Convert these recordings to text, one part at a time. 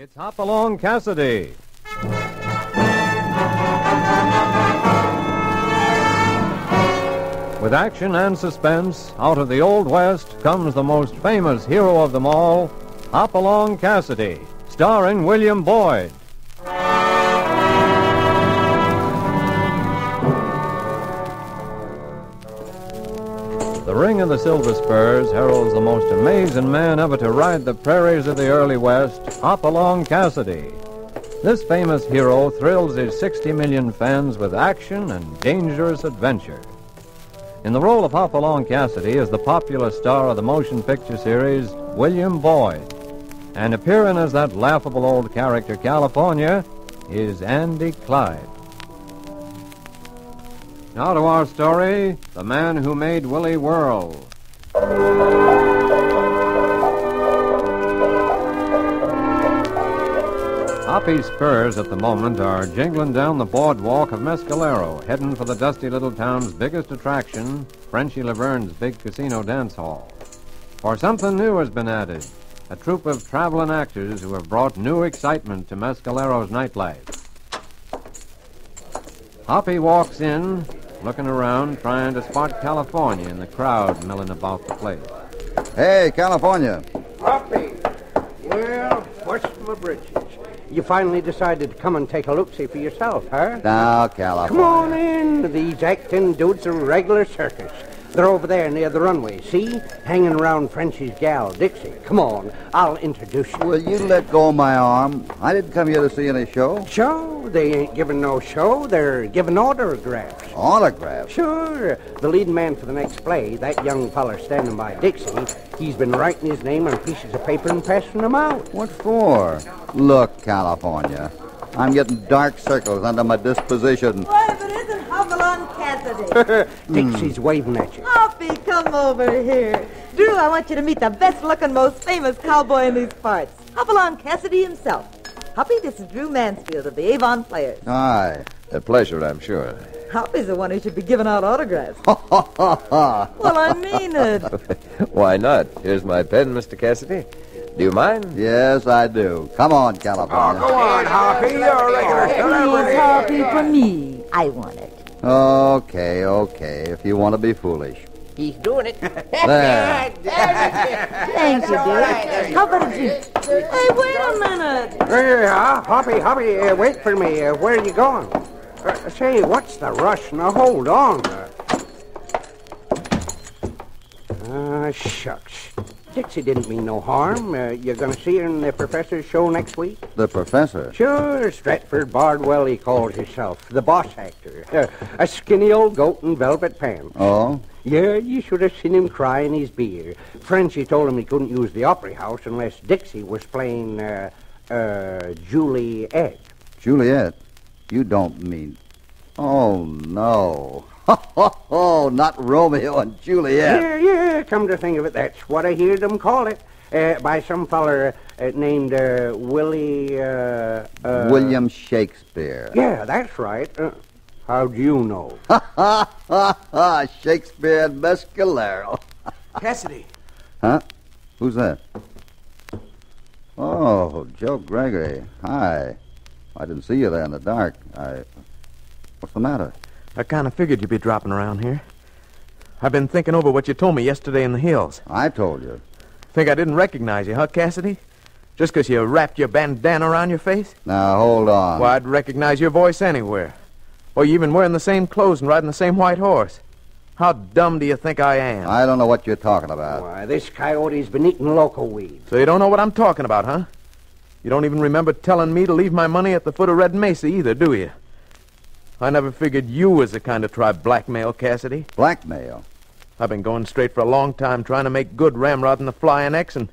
It's Hopalong Cassidy. With action and suspense, out of the Old West comes the most famous hero of them all, Hopalong Cassidy, starring William Boyd. Ring of the Silver Spurs heralds the most amazing man ever to ride the prairies of the early West, Hopalong Cassidy. This famous hero thrills his 60 million fans with action and dangerous adventure. In the role of Hopalong Cassidy is the popular star of the motion picture series, William Boyd. And appearing as that laughable old character, California, is Andy Clyde. Now to our story The Man Who Made Willie Whirl. Hoppy's spurs at the moment are jingling down the boardwalk of Mescalero, heading for the dusty little town's biggest attraction, Frenchy Laverne's big casino dance hall. For something new has been added a troupe of traveling actors who have brought new excitement to Mescalero's nightlife. Hoppy walks in, looking around, trying to spot California in the crowd milling about the place. Hey, California. Hoppy. Well, what's my britches? You finally decided to come and take a look-see for yourself, huh? Now, California. Come on in. These acting dudes are regular circus. They're over there near the runway, see? Hanging around Frenchie's gal, Dixie. Come on, I'll introduce you. Will you let go of my arm? I didn't come here to see any show. Show? They ain't giving no show. They're giving autographs. Autographs? Sure. The lead man for the next play, that young feller standing by Dixie, he's been writing his name on pieces of paper and passing them out. What for? Look, California. I'm getting dark circles under my disposition. Why, if it isn't Hopalong Cassidy. Dixie's waving at you. Hoppy, come over here. Drew, I want you to meet the best-looking, most famous cowboy in these parts. Hopalong Cassidy himself. Hoppy, this is Drew Mansfield of the Avon Players. Aye. A pleasure, I'm sure. Hoppy's the one who should be giving out autographs. Ha ha ha ha. well, I mean it. Why not? Here's my pen, Mr. Cassidy. Do you mind? Yes, I do. Come on, California. Oh, come on, Hoppy. You're a regular Please, Hoppy, for me. I want it. Okay, okay, if you want to be foolish. He's doing it. There. Thank you, dear. How about a drink? Hey, wait a minute. Uh, Hoppy, Hoppy, uh, wait for me. Uh, where are you going? Uh, say, what's the rush? Now, hold on. Ah, shucks. Dixie didn't mean no harm. Uh, you're going to see her in the professor's show next week? The professor. Sure, Stratford Bardwell, he calls himself. The boss actor. Uh, a skinny old goat in velvet pants. Oh? Yeah, you should have seen him cry in his beer. Frenchy told him he couldn't use the Opry House unless Dixie was playing, uh, uh, Juliet. Juliet. You don't mean. Oh, no. Oh, not Romeo and Juliet. Yeah, yeah, come to think of it, that's what I hear them call it. Uh, by some feller uh, named uh, Willie, uh, uh... William Shakespeare. Yeah, that's right. Uh, how do you know? Ha ha ha ha! Shakespeare and Mescalero. Cassidy. Huh? Who's that? Oh, Joe Gregory. Hi. I didn't see you there in the dark. I. What's the matter? I kind of figured you'd be dropping around here. I've been thinking over what you told me yesterday in the hills. I told you. Think I didn't recognize you, huh, Cassidy? Just 'cause you wrapped your bandana around your face? Now hold on. Why, I'd recognize your voice anywhere. Or you even wearing the same clothes and riding the same white horse. How dumb do you think I am? I don't know what you're talking about. Why, this coyote's been eating loco weed. So you don't know what I'm talking about, huh? You don't even remember telling me to leave my money at the foot of Red Mesa either, do you? I never figured you was the kind to try blackmail, Cassidy. Blackmail. I've been going straight for a long time trying to make good Ramrod and the Flying X, and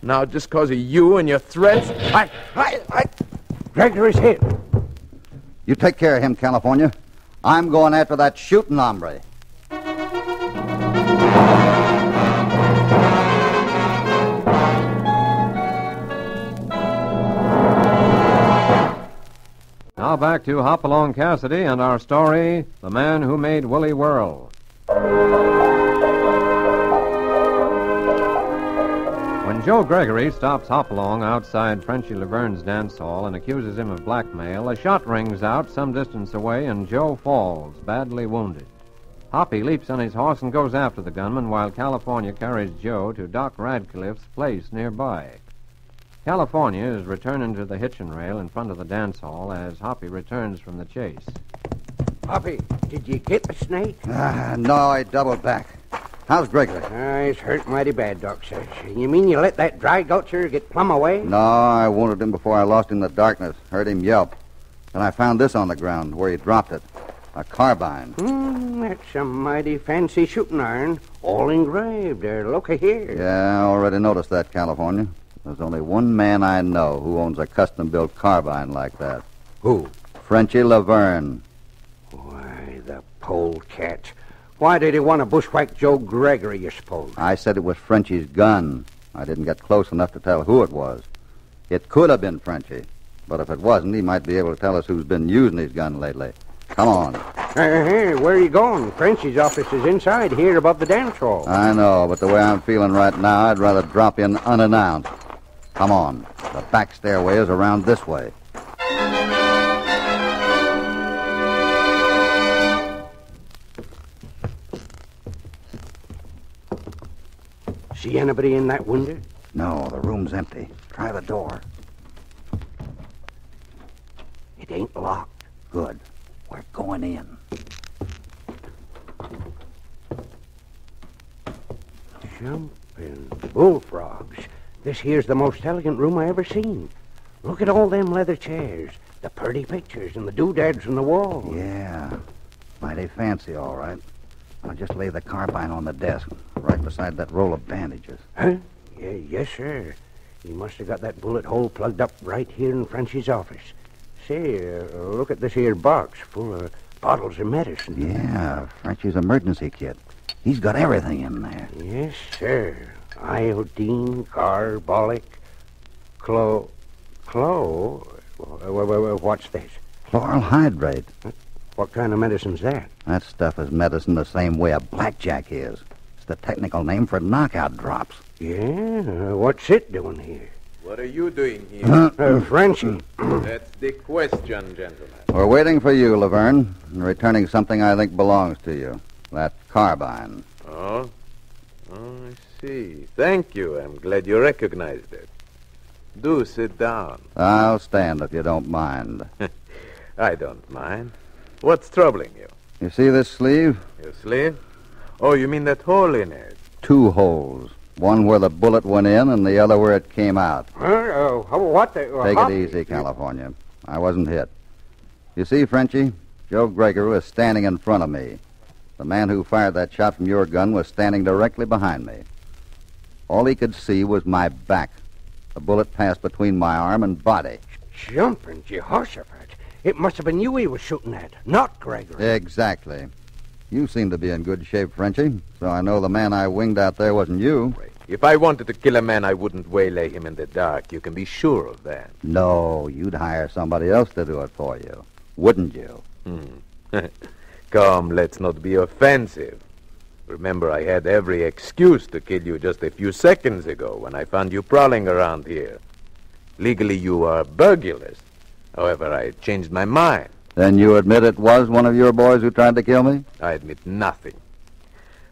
now just 'cause of you and your threats, I, I, I... Gregory's here. You take care of him, California. I'm going after that shooting hombre. Now back to Hopalong Cassidy and our story, The Man Who Made Willie Whirl. When Joe Gregory stops Hopalong outside Frenchy Laverne's dance hall and accuses him of blackmail, a shot rings out some distance away and Joe falls, badly wounded. Hoppy leaps on his horse and goes after the gunman while California carries Joe to Doc Radcliffe's place nearby. California is returning to the hitching rail in front of the dance hall as Hoppy returns from the chase. Hoppy, did you get the snake? Ah, no, I doubled back. How's Gregory? Ah, he's hurt mighty bad, Doc says. You mean you let that dry gulcher get plumb away? No, I wounded him before I lost him in the darkness. Heard him yelp. Then I found this on the ground where he dropped it. A carbine. Hmm, that's a mighty fancy shooting iron. All engraved there. Look here. Yeah, I already noticed that, California. There's only one man I know who owns a custom built carbine like that. Who? Frenchy Laverne. Why, the polecat. Why did he want to bushwhack Joe Gregory, you suppose? I said it was Frenchy's gun. I didn't get close enough to tell who it was. It could have been Frenchy. But if it wasn't, he might be able to tell us who's been using his gun lately. Come on. Hey, hey, where are you going? Frenchy's office is inside here above the dance hall. I know, but the way I'm feeling right now, I'd rather drop in unannounced. Come on. The back stairway is around this way. See anybody in that window? No, the room's empty. Try the door. It ain't locked. Good. We're going in. Jumping bullfrogs. This here's the most elegant room I ever seen. Look at all them leather chairs, the pretty pictures, and the doodads on the wall. Yeah. Mighty fancy, all right. I'll just lay the carbine on the desk, right beside that roll of bandages. Huh? Yeah, yes, sir. He must have got that bullet hole plugged up right here in Frenchy's office. Say, uh, look at this here box full of bottles of medicine. Yeah, Frenchy's emergency kit. He's got everything in there. Yes, sir. Iodine, carbolic, clo... Clo... Wh- wh- wh- What's this? Chloral hydrate. What kind of medicine's that? That stuff is medicine the same way a blackjack is. It's the technical name for knockout drops. Yeah, uh, what's it doing here? What are you doing here? Uh, Frenchy. That's the question, gentlemen. We're waiting for you, Laverne, and returning something I think belongs to you. That carbine. Oh? Oh, I see. Thank you. I'm glad you recognized it. Do sit down. I'll stand if you don't mind. I don't mind. What's troubling you? You see this sleeve? Your sleeve? Oh, you mean that hole in it? Two holes. One where the bullet went in and the other where it came out. Huh? Uh, what the... uh, Take how- it easy, California. I wasn't hit. You see, Frenchy, Joe Gregory was standing in front of me. The man who fired that shot from your gun was standing directly behind me. All he could see was my back. The bullet passed between my arm and body. Jumping Jehoshaphat. It must have been you he was shooting at, not Gregory. Exactly. You seem to be in good shape, Frenchy, so I know the man I winged out there wasn't you. If I wanted to kill a man, I wouldn't waylay him in the dark. You can be sure of that. No, you'd hire somebody else to do it for you. Wouldn't you? Hmm. Come, let's not be offensive. Remember, I had every excuse to kill you just a few seconds ago when I found you prowling around here. Legally, you are burglars. However, I changed my mind. Then you admit it was one of your boys who tried to kill me? I admit nothing.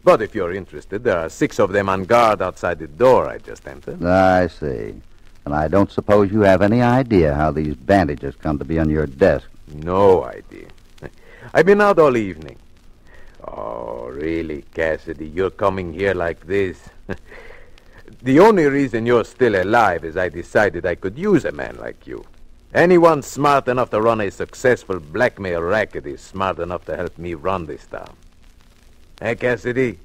But if you're interested, there are six of them on guard outside the door I just entered. I see. And I don't suppose you have any idea how these bandages come to be on your desk. No idea. I've been out all evening. Really, Cassidy, you're coming here like this. the only reason you're still alive is I decided I could use a man like you. Anyone smart enough to run a successful blackmail racket is smart enough to help me run this town. Hey, Cassidy,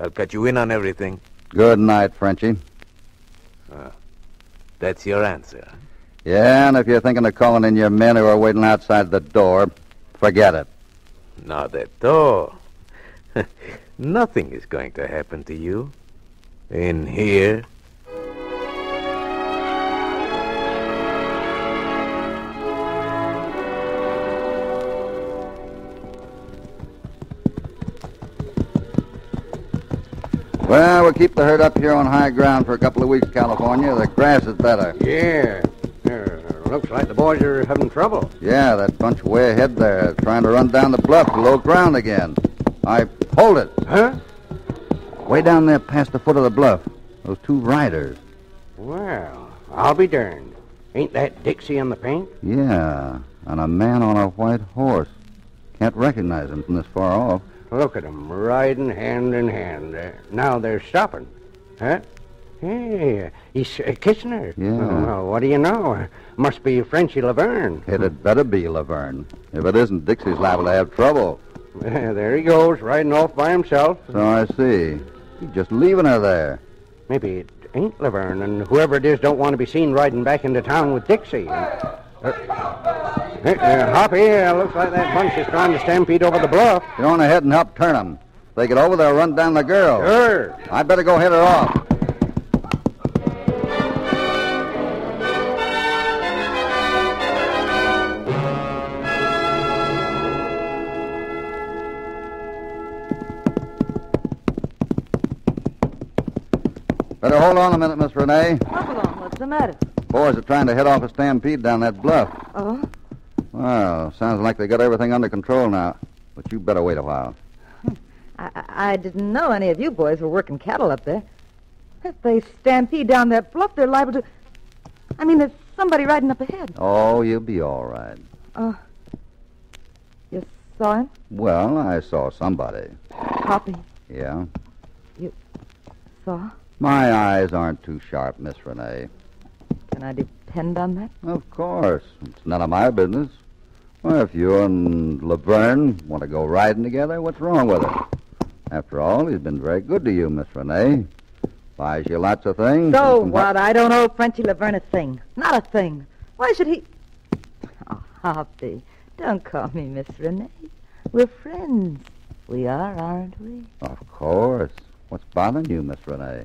I'll cut you in on everything. Good night, Frenchy. Ah, that's your answer. Yeah, and if you're thinking of calling in your men who are waiting outside the door, forget it. Not at all. Nothing is going to happen to you. In here. Well, we'll keep the herd up here on high ground for a couple of weeks, California. The grass is better. Yeah. Uh, looks like the boys are having trouble. Yeah, that bunch way ahead there, trying to run down the bluff to low ground again. I hold it. Huh? Way down there past the foot of the bluff. Those two riders. Well, I'll be darned. Ain't that Dixie in the paint? Yeah, and a man on a white horse. Can't recognize him from this far off. Look at 'em riding hand in hand. Uh, now they're stopping. Huh? Hey, he's uh, kissing her. Yeah. Well, what do you know? Must be Frenchy Laverne. It had better be Laverne. If it isn't, Dixie's liable to have trouble. there he goes, riding off by himself. So I see. He's just leaving her there. Maybe it ain't Laverne, and whoever it is don't want to be seen riding back into town with Dixie. Uh, uh, uh, Hoppy, uh, looks like that bunch is trying to stampede over the bluff. Get on ahead and help turn them. If they get over, they'll run down the girl. Sure. I better go head her off. On a minute, Miss Renee. Hopalong. What's the matter? Boys are trying to head off a stampede down that bluff. Oh? Well, sounds like they got everything under control now. But you better wait a while. I, I didn't know any of you boys were working cattle up there. If they stampede down that bluff, they're liable to. I mean, there's somebody riding up ahead. Oh, you'll be all right. Oh. You saw him? Well, I saw somebody. Hoppy. Yeah? You saw? My eyes aren't too sharp, Miss Renee. Can I depend on that? Of course. It's none of my business. Well, if you and Laverne want to go riding together, what's wrong with it? After all, he's been very good to you, Miss Renee. Buys you lots of things. So what? I don't owe Frenchy Laverne a thing. Not a thing. Why should he? Oh, Hoppy, don't call me Miss Renee. We're friends. We are, aren't we? Of course. What's bothering you, Miss Renee?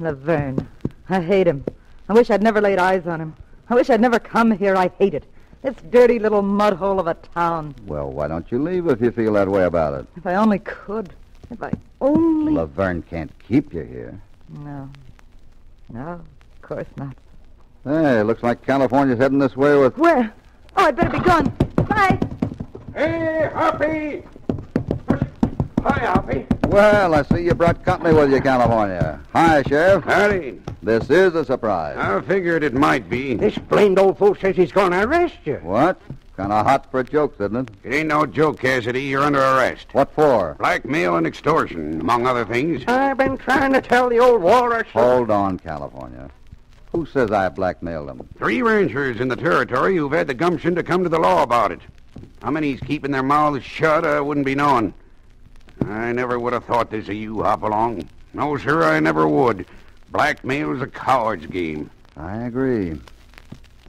Laverne. I hate him. I wish I'd never laid eyes on him. I wish I'd never come here. I hate it. This dirty little mud hole of a town. Well, why don't you leave if you feel that way about it? If I only could. If I only. Laverne can't keep you here. No. No, of course not. Hey, looks like California's heading this way with. Where? Oh, I'd better be gone. Bye. Hey, Hoppy! Hi, Hoppy. Well, I see you brought company with you, California. Hi, Sheriff. Howdy. This is a surprise. I figured it might be. This blamed old fool says he's going to arrest you. What? Kind of hot for jokes, isn't it? It ain't no joke, Cassidy. You're under arrest. What for? Blackmail and extortion, among other things. I've been trying to tell the old walrus. Hold on, California. Who says I blackmailed them? Three ranchers in the territory who've had the gumption to come to the law about it. How many's keeping their mouths shut, I wouldn't be knowing. I never would have thought this of you, Hopalong. No, sir, I never would. Blackmail's a coward's game. I agree.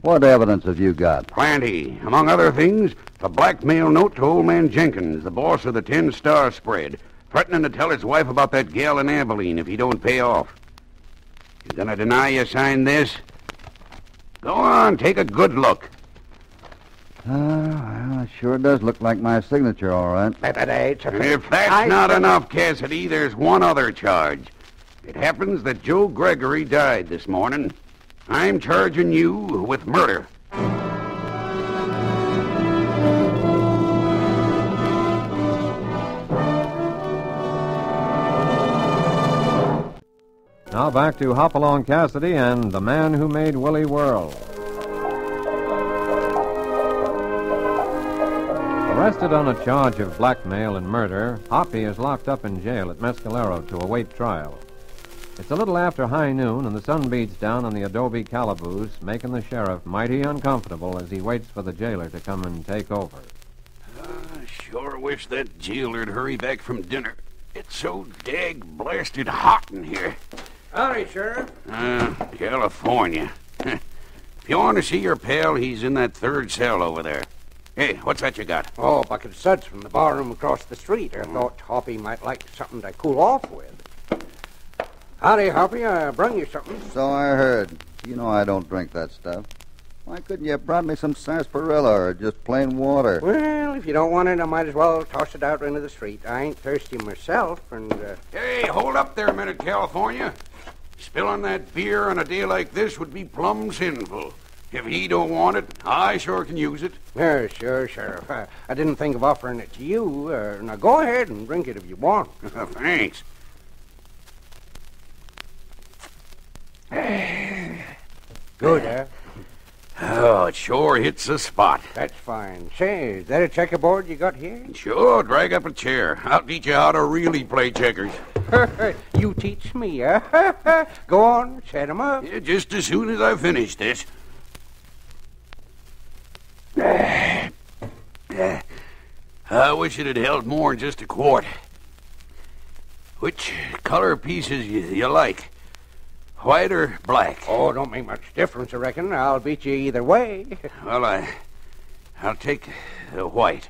What evidence have you got? Plenty. Among other things, a blackmail note to old man Jenkins, the boss of the Ten Star Spread, threatening to tell his wife about that gal in Abilene if he don't pay off. You gonna deny you signed this? Go on, take a good look. Uh, well, it sure does look like my signature, all right. But, but, it's a- If that's I- not enough, Cassidy, there's one other charge. It happens that Joe Gregory died this morning. I'm charging you with murder. Now back to Hopalong Cassidy and the man who made Willie Whirl. Arrested on a charge of blackmail and murder, Hoppy is locked up in jail at Mescalero to await trial. It's a little after high noon, and the sun beats down on the adobe calaboose, making the sheriff mighty uncomfortable as he waits for the jailer to come and take over. I sure wish that jailer'd hurry back from dinner. It's so dag blasted hot in here. Howdy, Sheriff. Uh, California. if you want to see your pal, he's in that third cell over there. Hey, what's that you got? Oh, a bucket of suds from the barroom across the street. I thought Hoppy might like something to cool off with. Howdy, Hoppy. I brung you something. So I heard. You know I don't drink that stuff. Why couldn't you have brought me some sarsaparilla or just plain water? Well, if you don't want it, I might as well toss it out into the street. I ain't thirsty myself, and uh, Hey, hold up there a minute, California. Spilling that beer on a day like this would be plumb sinful. If he don't want it, I sure can use it. yeah, sure, Sheriff. I, I didn't think of offering it to you. Uh, now go ahead and drink it if you want. Thanks. Good, eh? Oh, it sure hits the spot. That's fine. Say, is that a checkerboard you got here? Sure, drag up a chair. I'll teach you how to really play checkers. you teach me, eh? Go on, set 'em up. Yeah, just as soon as I finish this. I wish it had held more than just a quart. Which color pieces you, you like? White or black? Oh, don't make much difference, I reckon. I'll beat you either way. Well, I, I'll take the white.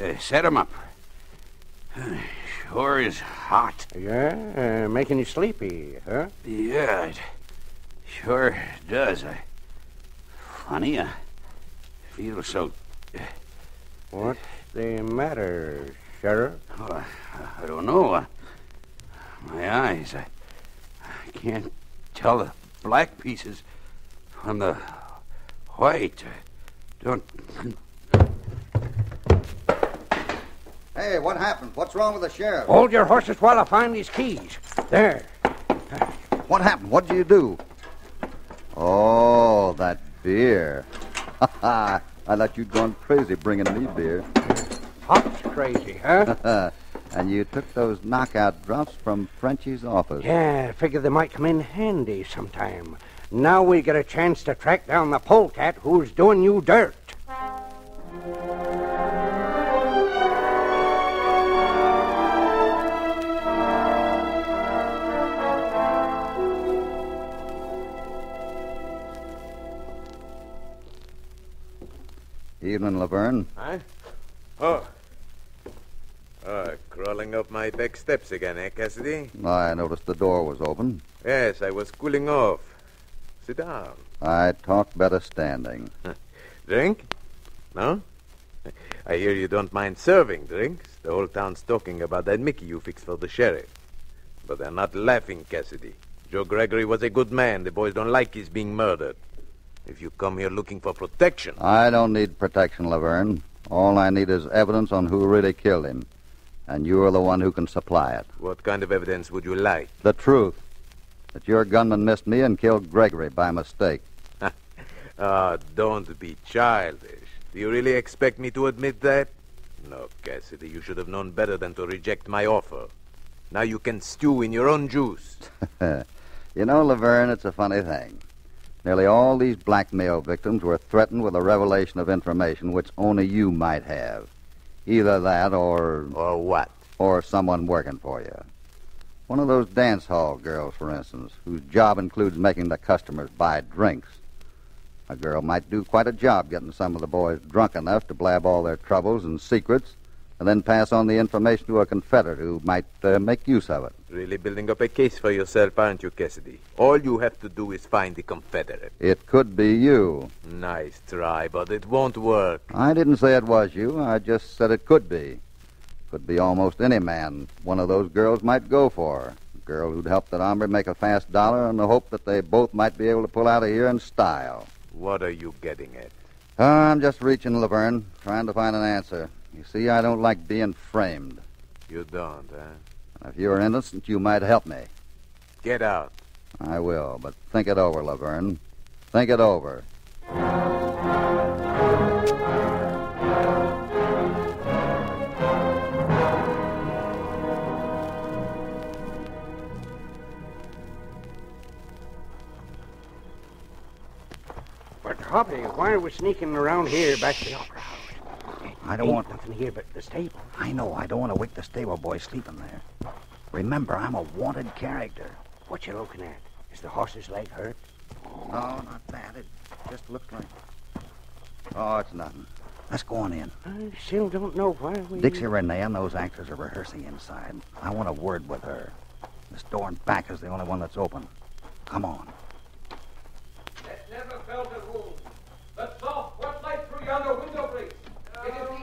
Uh, set 'em up. Sure is hot. Yeah, uh, making you sleepy, huh? Yeah, it sure does. I, funny, I feel so. What's the matter, Sheriff? Oh, I, I don't know. Uh, my eyes, I, I can't tell the black pieces from the white. I don't. Hey, what happened? What's wrong with the sheriff? Hold your horses while I find these keys. There. What happened? What did you do? Oh, that beer. I thought you'd gone crazy bringing me beer. Hot's crazy, huh? and you took those knockout drops from Frenchie's office. yeah, figured they might come in handy sometime. Now we get a chance to track down the polecat who's doing you dirt. Evening, Laverne. Huh? Oh. Oh, crawling up my back steps again, eh, Cassidy? I noticed the door was open. Yes, I was cooling off. Sit down. I talk better standing. Drink? No? I hear you don't mind serving drinks. The whole town's talking about that Mickey you fixed for the sheriff. But they're not laughing, Cassidy. Joe Gregory was a good man. The boys don't like his being murdered. If you come here looking for protection, I don't need protection, Laverne. All I need is evidence on who really killed him. And you're the one who can supply it. what kind of evidence would you like? The truth. That your gunman missed me and killed Gregory by mistake. Ah, don't be childish. Do you really expect me to admit that? No, Cassidy, you should have known better than to reject my offer. Now you can stew in your own juice. you know, Laverne, it's a funny thing. Nearly all these blackmail victims were threatened with a revelation of information which only you might have. Either that or Or what? or someone working for you. One of those dance hall girls, for instance, whose job includes making the customers buy drinks. A girl might do quite a job getting some of the boys drunk enough to blab all their troubles and secrets, and then pass on the information to a confederate who might uh, make use of it. Really building up a case for yourself, aren't you, Cassidy? All you have to do is find the Confederate. It could be you. Nice try, but it won't work. I didn't say it was you. I just said it could be. Could be almost any man one of those girls might go for. A girl who'd help that hombre make a fast dollar in the hope that they both might be able to pull out of here in style. What are you getting at? Uh, I'm just reaching, Laverne, trying to find an answer. You see, I don't like being framed. You don't, huh? If you're innocent, you might help me. Get out. I will, but think it over, Laverne. Think it over. But, Hoppy, why are we sneaking around here back to the opera house? I don't want. nothing here but the stable. I know. I don't want to wake the stable boy sleeping there. Remember, I'm a wanted character. What you looking at? Is the horse's leg hurt? No, not that. It just looks like. Oh, it's nothing. Let's go on in. I still don't know why we... Dixie Renee and those actors are rehearsing inside. I want a word with her. This door in back is the only one that's open. Come on.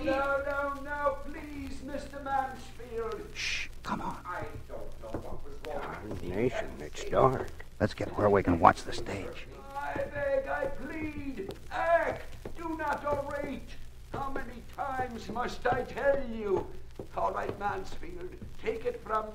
No, no, no, please, Mr. Mansfield. Shh, come on. I don't know what was wrong. Nation, it's dark. Let's get where we can watch the stage. I beg, I plead. Act. Do not orate. How many times must I tell you? All right, Mansfield, take it from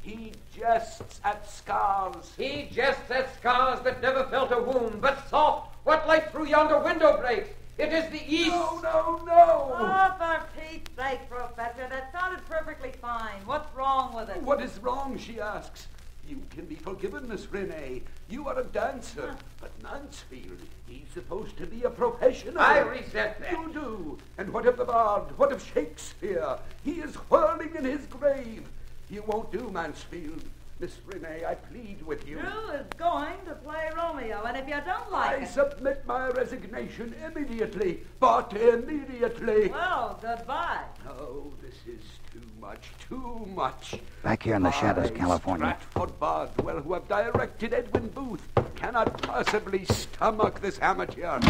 he jests at scars. He jests at scars that never felt a wound, but soft, what light through yonder window breaks? It is the east. No, no, no. Oh, for Pete's sake, Professor, that sounded perfectly fine. What's wrong with it? What is wrong, she asks. You can be forgiven, Miss Renee. You are a dancer. But Mansfield, he's supposed to be a professional. I resent that. You do. And what of the bard? What of Shakespeare? He is whirling in his grave. You won't do, Mansfield. Miss Renee, I plead with you. Drew is going to play Romeo, and if you don't like I it, submit my resignation immediately, but immediately. well, goodbye. Oh, this is too much, too much. Back here in the shadows, California. Stratford Bardwell, who have directed Edwin Booth, cannot possibly stomach this amateur.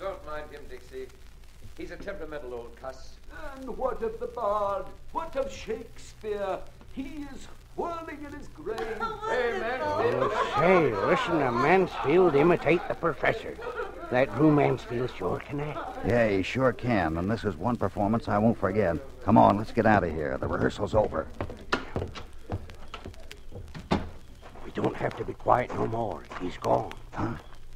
Don't mind him, Dixie. He's a temperamental old cuss. And what of the bard? What of Shakespeare? He is whirling in his grave. Hey, man. Oh, say, listen to Mansfield imitate the professor. That Drew Mansfield sure can act. Yeah, he sure can. And this is one performance I won't forget. Come on, let's get out of here. The rehearsal's over. We don't have to be quiet no more. He's gone. Huh?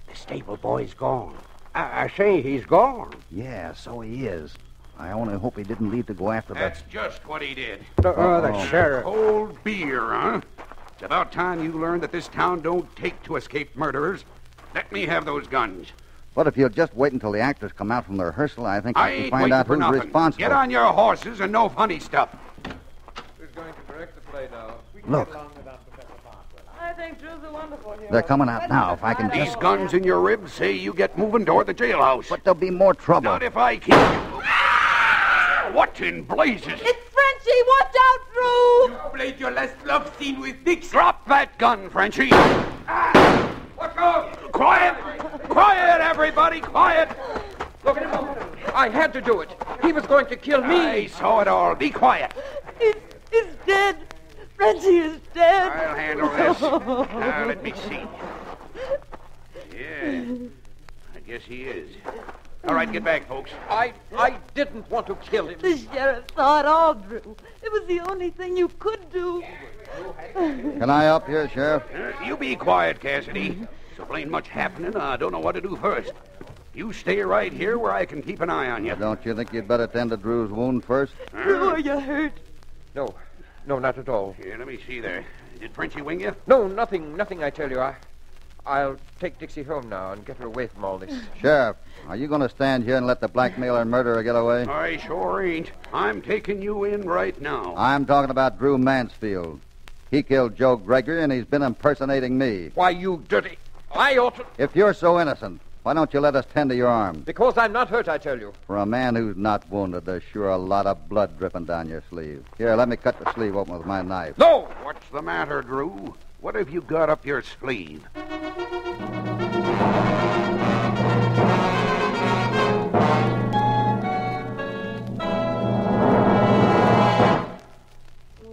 The stable boy's gone. I, I say he's gone. Yeah, so he is. I only hope he didn't leave to go after that. That's just what he did. Uh, uh, the sheriff. Cold beer, huh? It's about time you learned that this town don't take to escaped murderers. Let me have those guns. But if you'll just wait until the actors come out from the rehearsal, I think I I can find out for who's nothing. responsible. Get on your horses and no funny stuff. Who's going to direct the play now? Look, I think Drew's a wonderful hero. they're coming out now. If I can These guns in your ribs say you get moving toward the jailhouse. But there'll be more trouble. Not if I keep you. What in blazes? It's Frenchie! Watch out, Drew! You played your last love scene with Dixie. Drop that gun, Frenchie. Watch out! Quiet! Quiet, everybody! Quiet! Look at him. I had to do it. He was going to kill me. I saw it all. Be quiet. He's, he's dead. Frenchie is dead. I'll handle this. Now, let me see. Yeah, I guess he is. All right, get back, folks. I I didn't want to kill him. The sheriff saw it all, Drew. It was the only thing you could do. Can I up here, Sheriff? Uh, you be quiet, Cassidy. So plain much happening, I don't know what to do first. You stay right here where I can keep an eye on you. Don't you think you'd better tend to Drew's wound first? Drew, are you hurt? No, no, not at all. Here, let me see there. Did Frenchie wing you? No, nothing, nothing. I tell you, I, I'll take Dixie home now and get her away from all this. Sheriff, are you going to stand here and let the blackmailer and murderer get away? I sure ain't. I'm taking you in right now. I'm talking about Drew Mansfield. He killed Joe Gregory, and he's been impersonating me. Why, you dirty! I ought to. If you're so innocent, why don't you let us tend to your arm? Because I'm not hurt, I tell you. For a man who's not wounded, there's sure a lot of blood dripping down your sleeve. Here, let me cut the sleeve open with my knife. No! What's the matter, Drew? What have you got up your sleeve?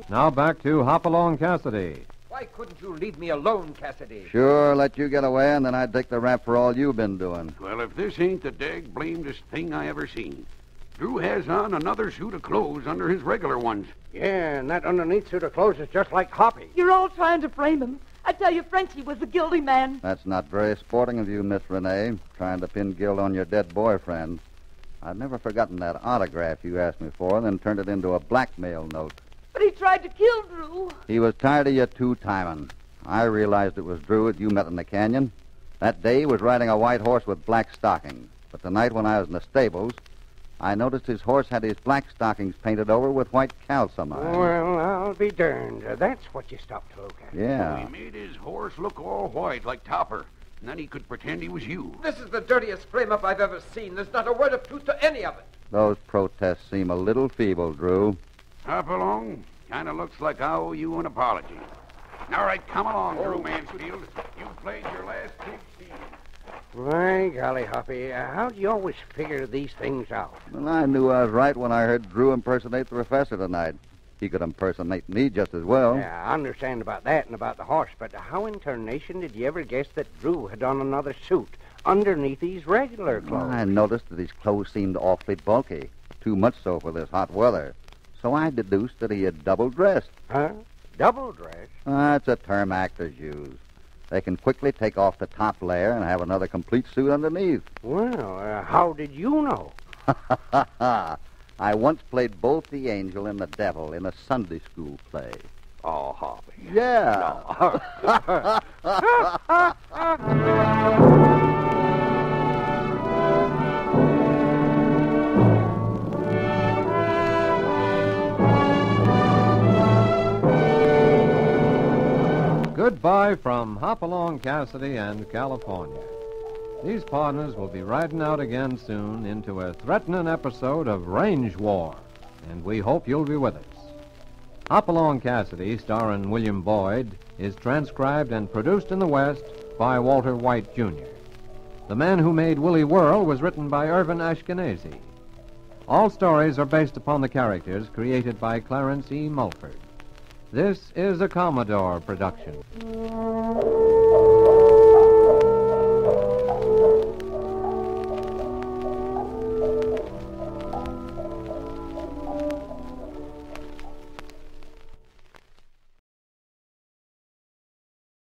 Now back to Hopalong Cassidy. Why couldn't you leave me alone, Cassidy? Sure, let you get away, and then I'd take the rap for all you've been doing. Well, if this ain't the dag blamedest thing I ever seen. Drew has on another suit of clothes under his regular ones. Yeah, and that underneath suit of clothes is just like Hoppy. You're all trying to frame him. I tell you, Frenchie was the guilty man. That's not very sporting of you, Miss Renee, trying to pin guilt on your dead boyfriend. I've never forgotten that autograph you asked me for, then turned it into a blackmail note. But he tried to kill Drew. He was tired of you two-timing. I realized it was Drew that you met in the canyon. That day he was riding a white horse with black stockings. But tonight when I was in the stables, I noticed his horse had his black stockings painted over with white calcimine. Well, I'll be darned. Uh, That's what you stopped to look at. Yeah. He made his horse look all white like Topper. And then he could pretend he was you. This is the dirtiest frame-up I've ever seen. There's not a word of truth to any of it. Those protests seem a little feeble, Drew. Hopalong. Kind of looks like I owe you an apology. All right, come along, Drew Mansfield. You've played your last big scene. My golly, Hoppy, uh, how'd you always figure these things out? Well, I knew I was right when I heard Drew impersonate the professor tonight. He could impersonate me just as well. Yeah, I understand about that and about the horse, but how in tarnation did you ever guess that Drew had on another suit underneath these regular clothes? I noticed that his clothes seemed awfully bulky, too much so for this hot weather. So I deduced that he had double dressed. Huh? Double dress? That's a term actors use. They can quickly take off the top layer and have another complete suit underneath. Well, uh, how did you know? Ha ha ha ha. I once played both the angel and the devil in a Sunday school play. Oh, Hoppy. Yeah. Goodbye from Hopalong Cassidy and California. These partners will be riding out again soon into a threatening episode of Range War, and we hope you'll be with us. Hopalong Cassidy, starring William Boyd, is transcribed and produced in the West by Walter White, Jr. The Man Who Made Willie Whirl was written by Irvin Ashkenazi. All stories are based upon the characters created by Clarence E. Mulford. This is a Commodore production.